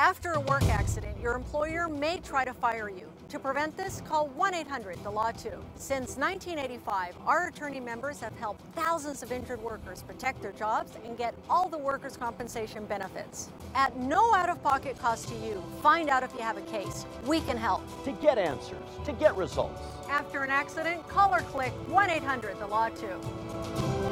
After a work accident, your employer may try to fire you. To prevent this, call 1 800 The Law 2. Since 1985, our attorney members have helped thousands of injured workers protect their jobs and get all the workers' compensation benefits. At no out of pocket cost to you, find out if you have a case. We can help. To get answers, to get results. After an accident, call or click 1 800 The Law 2.